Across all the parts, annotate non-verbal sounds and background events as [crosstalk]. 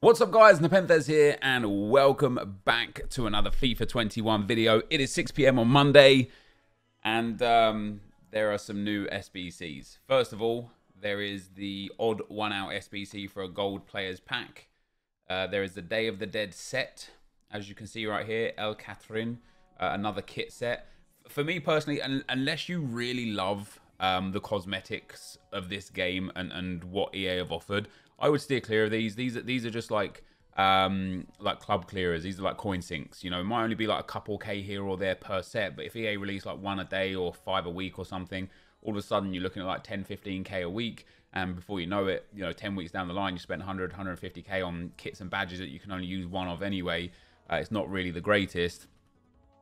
What's up guys, Nepenthez here and welcome back to another FIFA 21 video. It is 6pm on Monday and um, there are some new SBCs. First of all, there is the odd one out SBC for a gold players pack. Uh, there is the Day of the Dead set, as you can see right here, El Catherine, uh, another kit set. For me personally, un unless you really love um, the cosmetics of this game and, and what EA have offered, I would steer clear of these. These are these are just like um, like club clearers. These are like coin sinks. You know, it might only be like a couple K here or there per set, but if EA release like one a day or five a week or something, all of a sudden you're looking at like 10, 15K a week. And before you know it, you know, 10 weeks down the line, you spent 100, 150K on kits and badges that you can only use one of anyway. Uh, it's not really the greatest.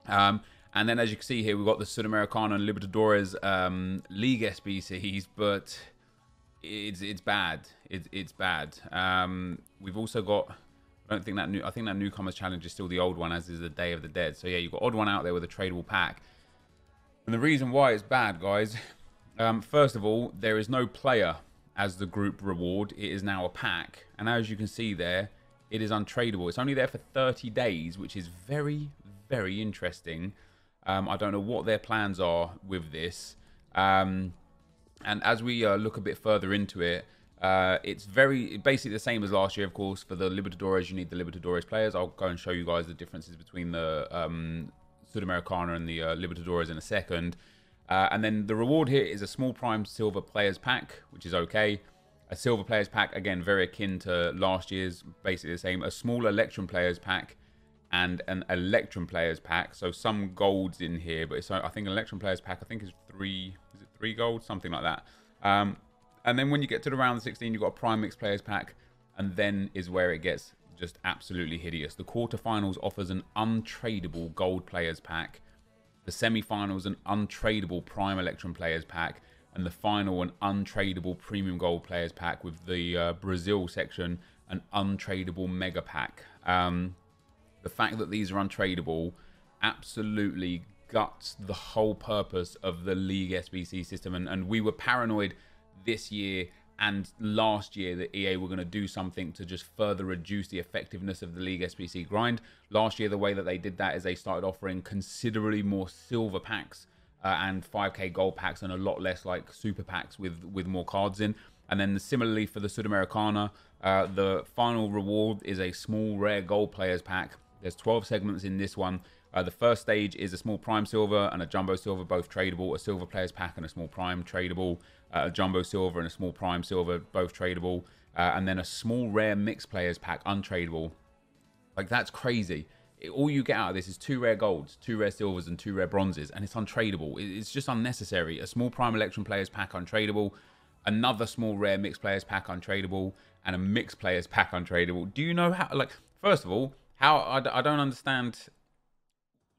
Um, and then as you can see here, we've got the Sudamericana and Libertadores um, League SBCs, but it's it's bad. It's it's bad. Um, we've also got. I don't think that new. I think that newcomers challenge is still the old one, as is the Day of the Dead. So yeah, you've got odd one out there with a tradable pack. And the reason why it's bad, guys. Um, first of all, there is no player as the group reward. It is now a pack, and as you can see there, it is untradable. It's only there for 30 days, which is very very interesting. Um, I don't know what their plans are with this. Um, and as we uh, look a bit further into it, uh, it's very basically the same as last year, of course. For the Libertadores, you need the Libertadores players. I'll go and show you guys the differences between the um, Sudamericana and the uh, Libertadores in a second. Uh, and then the reward here is a small prime silver players pack, which is okay. A silver players pack, again, very akin to last year's, basically the same. A small Electrum players pack and an Electrum players pack. So some golds in here, but it's, I think Electrum players pack, I think is three three gold, something like that. Um, and then when you get to the round 16, you've got a Prime Mix Players Pack, and then is where it gets just absolutely hideous. The quarterfinals offers an untradeable Gold Players Pack, the semi-finals an untradeable Prime Electrum Players Pack, and the final an untradeable Premium Gold Players Pack with the uh, Brazil section an untradeable Mega Pack. Um, the fact that these are untradeable absolutely guts the whole purpose of the league SBC system. And, and we were paranoid this year and last year that EA were going to do something to just further reduce the effectiveness of the league SBC grind. Last year, the way that they did that is they started offering considerably more silver packs uh, and 5k gold packs and a lot less like super packs with, with more cards in. And then similarly for the Sudamericana, uh, the final reward is a small rare gold players pack. There's 12 segments in this one. Uh, the first stage is a small prime silver and a jumbo silver, both tradable. A silver players pack and a small prime tradable. Uh, a jumbo silver and a small prime silver, both tradable. Uh, and then a small rare mixed players pack, untradable. Like that's crazy. It, all you get out of this is two rare golds, two rare silvers, and two rare bronzes, and it's untradable. It, it's just unnecessary. A small prime Electrum players pack untradable, another small rare mixed players pack untradable, and a mixed players pack untradable. Do you know how? Like, first of all, how I, I don't understand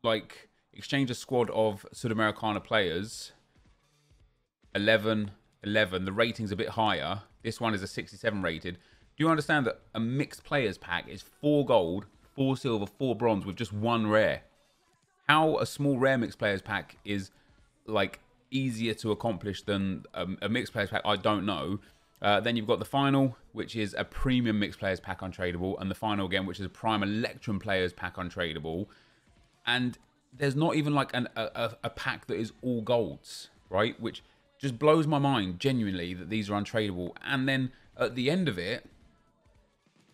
like exchange a squad of Sudamericana players. 11 11 the rating's a bit higher. This one is a 67 rated. Do you understand that a mixed players pack is four gold four silver four bronze with just one rare? How a small rare mixed players pack is like easier to accomplish than a, a mixed players pack i don't know. Uh, then you've got the final, which is a premium mixed players pack untradeable, and the final again, which is a prime electrum players pack untradeable and there's not even like an, a, a pack that is all golds, right? Which just blows my mind genuinely that these are untradeable. And then at the end of it,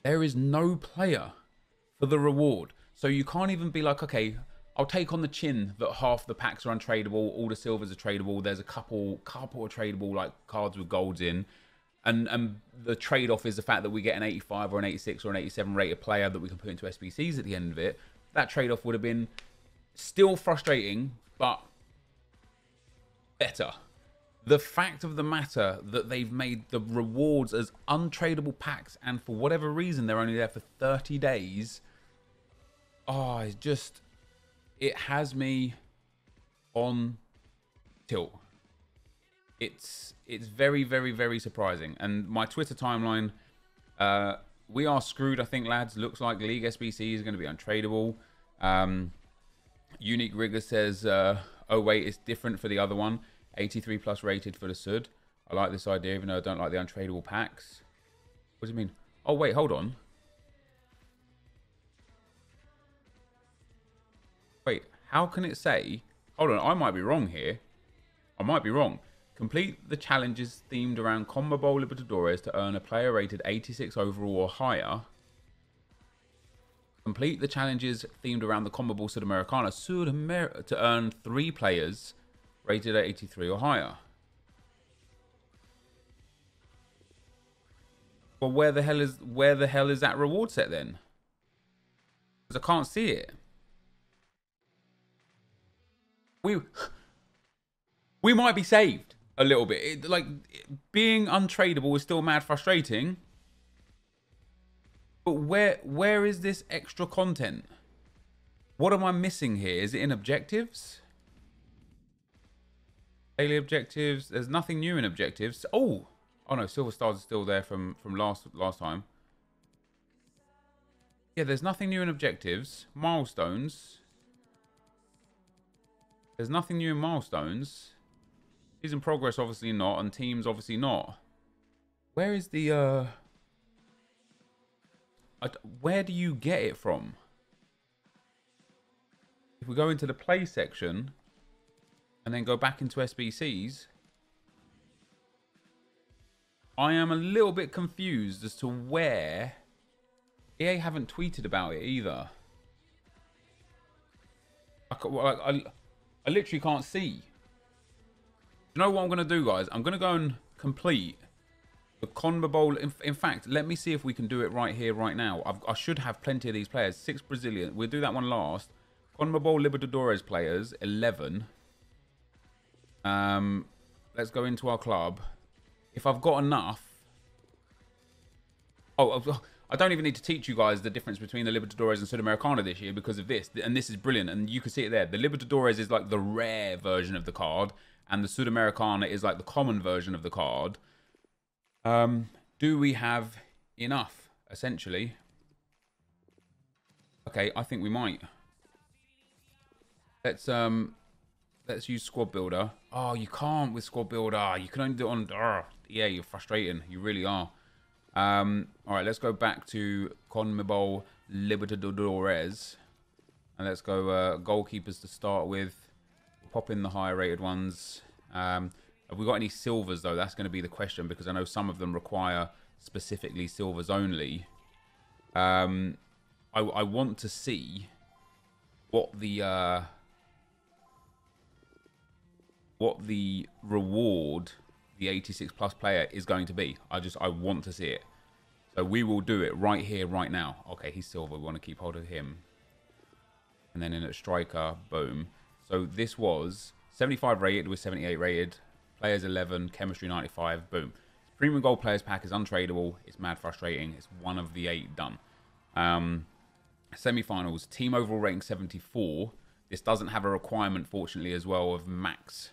there is no player for the reward. So you can't even be like, okay, I'll take on the chin that half the packs are untradeable, all the silvers are tradable. There's a couple, couple of tradable like cards with golds in, and and the trade off is the fact that we get an 85 or an 86 or an 87 rated player that we can put into SBCs at the end of it that trade-off would have been still frustrating, but better. The fact of the matter that they've made the rewards as untradeable packs, and for whatever reason they're only there for 30 days. Oh, it's just it has me on tilt. It's it's very very very surprising, and my Twitter timeline. Uh, we are screwed, I think, lads. Looks like League SBC is going to be untradeable. Um, Unique Rigger says, uh, oh, wait, it's different for the other one. 83 plus rated for the Sud. I like this idea, even though I don't like the untradeable packs. What do you mean? Oh, wait, hold on. Wait, how can it say... Hold on, I might be wrong here. I might be wrong. Complete the challenges themed around CONMEBOL Libertadores to earn a player rated 86 overall or higher. Complete the challenges themed around the CONMEBOL Sudamericana Sudamer to earn three players rated at 83 or higher. Well, where the hell is where the hell is that reward set then? Because I can't see it. We we might be saved a little bit. It, like being untradeable is still mad frustrating. But where where is this extra content? What am I missing here? Is it in objectives? Daily objectives. There's nothing new in objectives. Oh, oh no, silver stars are still there from from last last time. Yeah, there's nothing new in objectives. Milestones. There's nothing new in milestones. He's in progress, obviously not, and teams obviously not. Where is the uh? where do you get it from? If we go into the play section and then go back into SBCs, I am a little bit confused as to where EA haven't tweeted about it either. I, I, I literally can't see. You know what I'm going to do, guys? I'm going to go and complete the CONMEBOL. In, in, fact, let me see if we can do it right here, right now. I've, i should have plenty of these players. Six Brazilian. We'll do that one last. CONMEBOL Libertadores players, 11. Um, let's go into our club. If I've got enough... Oh I don't even need to teach you guys the difference between the Libertadores and Sudamericana this year because of this. And this is brilliant. And you can see it there. The Libertadores is like the rare version of the card. And the Sudamericana is like the common version of the card. Um, do we have enough, essentially? Okay, I think we might. Let's um, let's use Squad Builder. Oh, you can't with Squad Builder. You can only do it on... Uh, yeah, you're frustrating. You really are. Um, all right, let's go back to CONMEBOL Libertadores. And let's go uh, goalkeepers to start with. Pop in the higher rated ones. Um, have we got any silvers, though? That's going to be the question because I know some of them require specifically silvers only. Um, I, I want to see what the... Uh, what the reward the 86 plus player is going to be. I just, I want to see it. So we will do it right here, right now. Okay, he's silver. We want to keep hold of him. And then in a striker, boom. So this was 75 rated with 78 rated. Players 11, chemistry 95, boom. Premium gold players pack is untradeable. It's mad frustrating. It's one of the eight done. Um, semi-finals, team overall rating 74. This doesn't have a requirement, fortunately, as well of max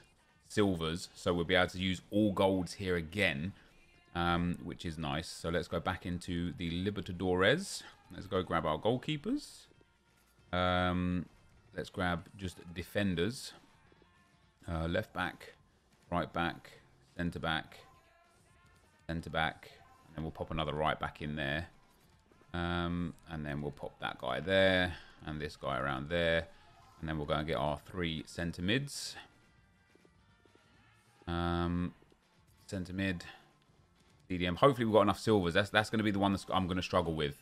silvers. So we'll be able to use all golds here again, um, which is nice. So let's go back into the Libertadores. Let's go grab our goalkeepers. Um, let's grab just defenders. Uh, left back, right back, centre back, centre back. And then we'll pop another right back in there. Um, and then we'll pop that guy there and this guy around there. And then we'll go and get our three centre mids. Um, centre mid, CDM. Hopefully we've got enough silvers. That's that's going to be the one that I'm going to struggle with.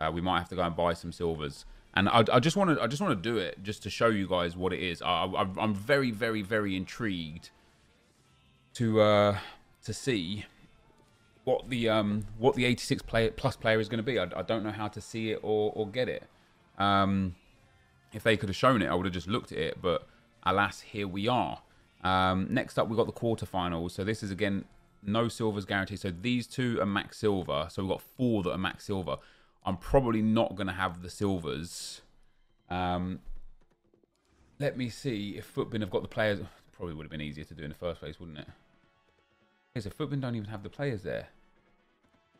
Uh, we might have to go and buy some silvers. And I, I just want to I just want to do it just to show you guys what it is. I, I, I'm very very very intrigued to uh, to see what the um what the 86 play, plus player is going to be. I, I don't know how to see it or or get it. Um, if they could have shown it, I would have just looked at it. But alas, here we are. Um, next up, we've got the quarterfinals. So this is, again, no silvers guaranteed. So these two are max silver. So we've got four that are max silver. I'm probably not going to have the silvers. Um, let me see if Futbin have got the players. [sighs] Probably would have been easier to do in the first place, wouldn't it? Okay, so Futbin don't even have the players there.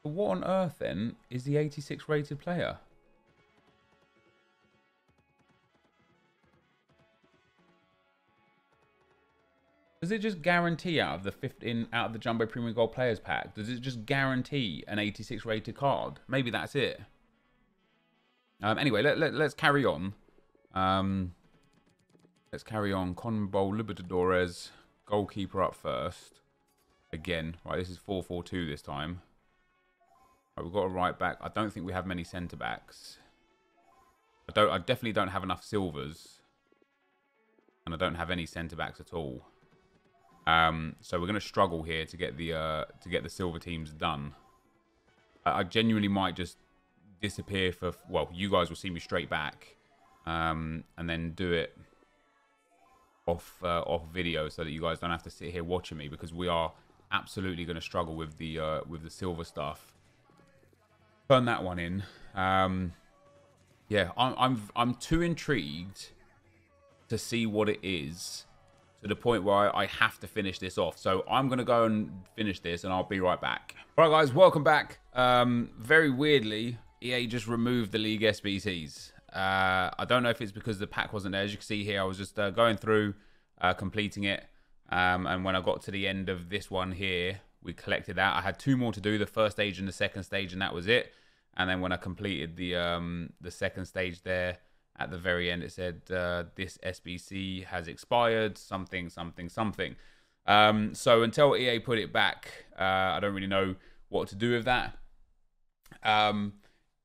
But what on earth, then, is the 86 rated player? Does it just guarantee out of the 15 out of the Jumbo Premium Gold Players Pack? Does it just guarantee an 86 rated card? Maybe that's it. Um, anyway, let, let, us carry on. Um, Let's carry on. CONMEBOL Libertadores. Goalkeeper up first. Again. Right, this is 4-4-2 this time. Right, we've got a right back. I don't think we have many centre backs. I don't. I definitely don't have enough silvers, and I don't have any centre backs at all. Um, so we're going to struggle here to get the uh, to get the silver teams done. I, I genuinely might just disappear for well, you guys will see me straight back, um, and then do it off uh, off video so that you guys don't have to sit here watching me because we are absolutely going to struggle with the uh, with the silver stuff. Turn that one in. Um, yeah, I'm, I'm I'm too intrigued to see what it is to the point where I have to finish this off. So I'm going to go and finish this and I'll be right back. All right, guys, welcome back. Um, very weirdly, EA just removed the League SBCs. Uh, I don't know if it's because the pack wasn't there. As you can see here, I was just uh, going through, uh, completing it. Um, and when I got to the end of this one here, we collected that. I had two more to do, the first stage and the second stage, and that was it. And then when I completed the um, the second stage there, at the very end, it said uh, this SBC has expired, something, something, something. Um, so until EA put it back, uh, I don't really know what to do with that. Um,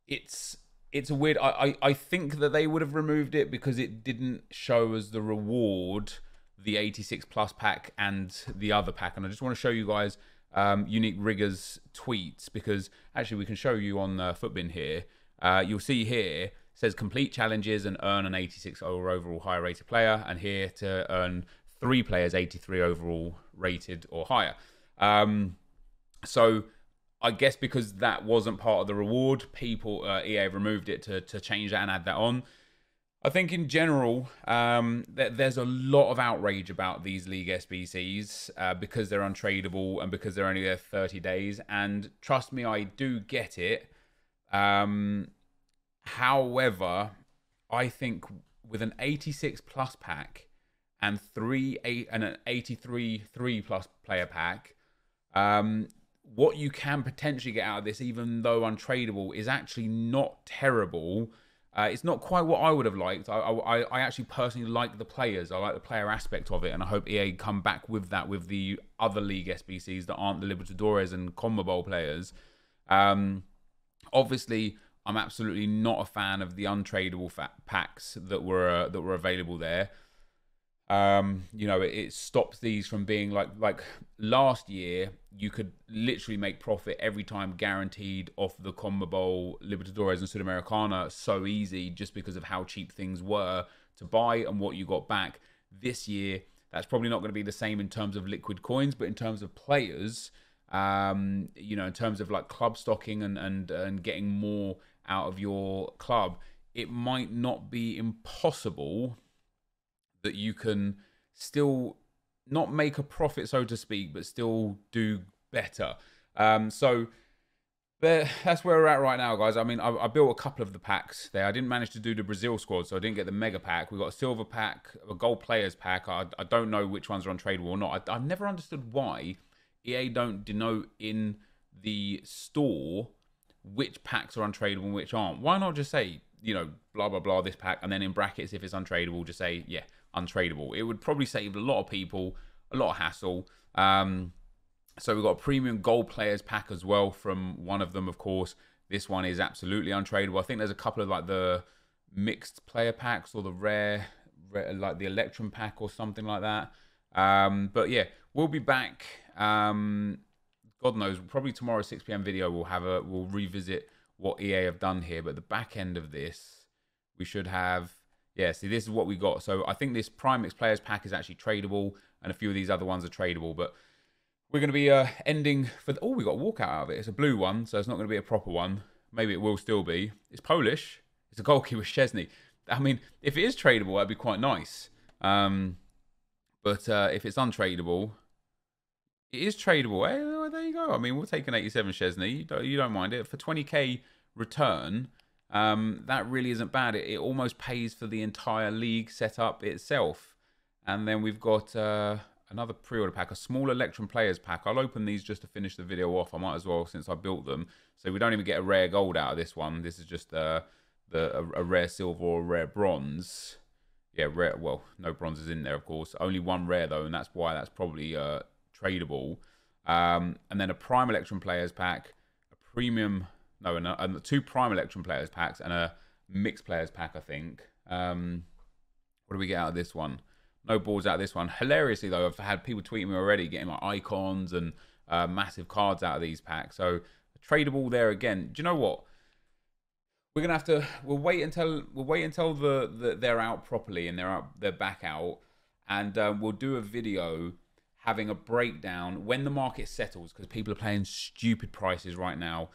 it's it's weird. I, I I think that they would have removed it because it didn't show as the reward the 86 plus pack and the other pack, and I just want to show you guys um, Unique Riggers tweets because actually we can show you on the Futbin here. Uh, you'll see here says complete challenges and earn an 86 overall higher rated player, and here to earn three players 83 overall rated or higher. Um, so I guess because that wasn't part of the reward, people uh, EA removed it to to change that and add that on. I think in general, um, th- there's a lot of outrage about these league SBCs uh, because they're untradeable and because they're only there 30 days. And trust me, I do get it. Um, however, I think with an 86 plus pack and three eight and an 83 three plus player pack, um, what you can potentially get out of this, even though untradeable, is actually not terrible uh, it's not quite what I would have liked. I, I, I, actually personally like the players. I like the player aspect of it, and I hope EA come back with that with the other league SBCs that aren't the Libertadores and CONMEBOL players. Um, obviously, I'm absolutely not a fan of the untradeable packs that were uh, that were available there. Um, you know, it, it, stops these from being like like last year. You could literally make profit every time, guaranteed off the CONMEBOL, Libertadores, and Sudamericana so easy, just because of how cheap things were to buy and what you got back. This year, that's probably not going to be the same in terms of liquid coins, but in terms of players, um, you know, in terms of like club stocking and and and getting more out of your club, it might not be impossible that you can still not make a profit, so to speak, but still do better. Um, so that's where we're at right now, guys. I mean, I, I, built a couple of the packs there. I didn't manage to do the Brazil squad, so I didn't get the mega pack. We got a silver pack, a gold players pack. I, I don't know which ones are untradeable or not. I, I've never understood why EA don't denote in the store which packs are untradeable and which aren't. Why not just say, you know, blah blah blah, this pack, and then in brackets, if it's untradeable, just say, yeah, untradeable. It would probably save a lot of people a lot of hassle. Um, so we've got a premium gold players pack as well from one of them, of course. This one is absolutely untradeable. I think there's a couple of like the mixed player packs or the rare, rare like the Electrum pack or something like that. Um, but yeah, we'll be back. Um, God knows, probably tomorrow 6 p.m. video we'll have a we'll revisit what EA have done here. But the back end of this, we should have yeah, see, this is what we got. So I think this Primex Players pack is actually tradable, and a few of these other ones are tradable. But we're going to be uh, ending for... The, oh, we got a walkout out of it. It's a blue one, so it's not going to be a proper one. Maybe it will still be. It's Polish. It's a goalkeeper, [laughs] Szczesny. I mean, if it is tradable, that'd be quite nice. Um, but uh, if it's untradeable, it is tradable. Hey, oh, there you go. I mean, we'll take an 87 Szczesny. You don't, you don't mind it. For 20k return, um, that really isn't bad. It, it, almost pays for the entire league setup itself. And then we've got uh, another pre-order pack, a small Electrum Players pack. I'll open these just to finish the video off. I might as well since I built them. So we don't even get a rare gold out of this one. This is just uh, the a, a, rare silver or a rare bronze. yeah, rare. Well, no bronzes in there, of course. Only one rare though, and that's why that's probably uh, tradable. Um, and then a prime electrum players pack, a premium, no, and, and two prime electrum players packs, and a mixed players pack. I think. Um, what do we get out of this one? No balls out of this one. Hilariously though, I've had people tweeting me already getting like icons and uh, massive cards out of these packs. So tradable there again. Do you know what? We're gonna have to. We'll wait until we'll wait until the, the they're out properly and they're out they're back out, and um, we'll do a video having a breakdown when the market settles because people are paying stupid prices right now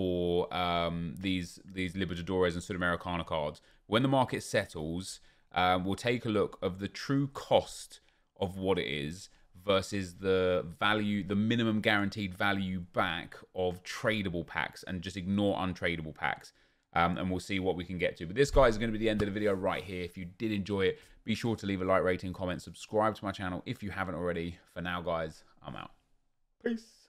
for um, these these Libertadores and Sudamericana cards. When the market settles, um, we'll take a look of the true cost of what it is versus the value, the minimum guaranteed value back of tradable packs, and just ignore untradable packs. Um, and we'll see what we can get to. But this guy is going to be the end of the video right here. If you did enjoy it, be sure to leave a like, rating, comment, subscribe to my channel if you haven't already. For now, guys, I'm out. Peace.